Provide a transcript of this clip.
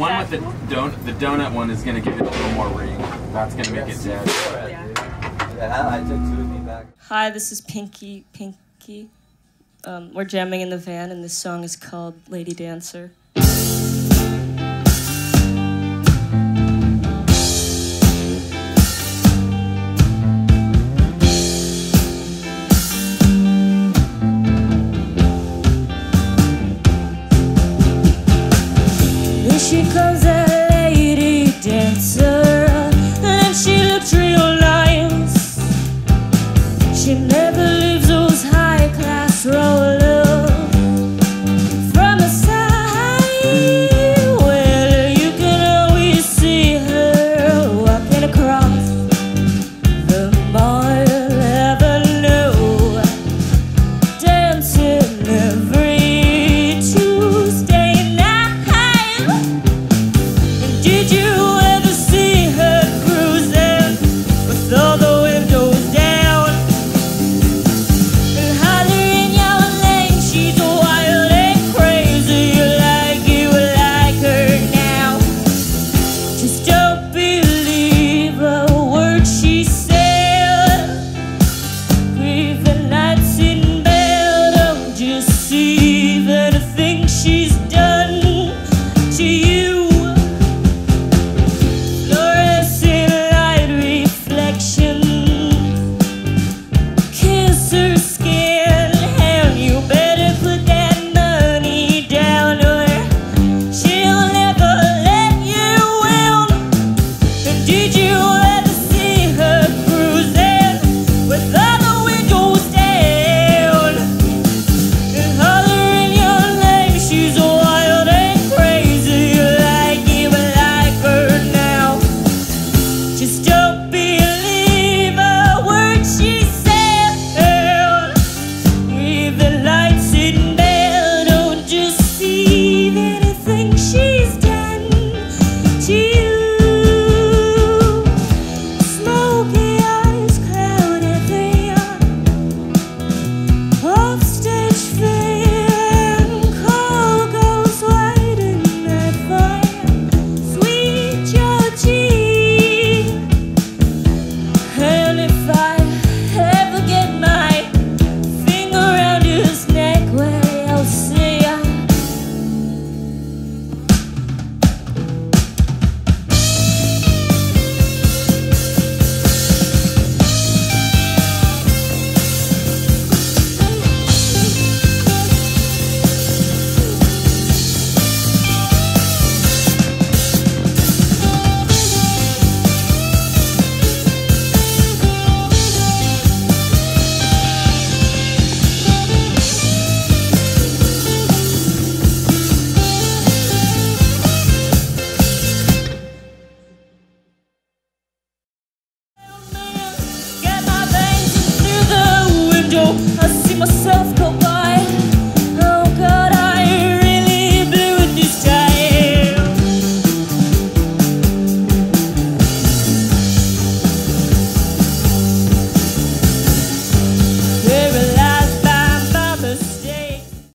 the don the donut one is gonna give it a little more ring. That's gonna make it dead. Yeah, I took two of me back. Hi, this is Pinky. Pinky. Um, we're jamming in the van, and this song is called Lady Dancer. close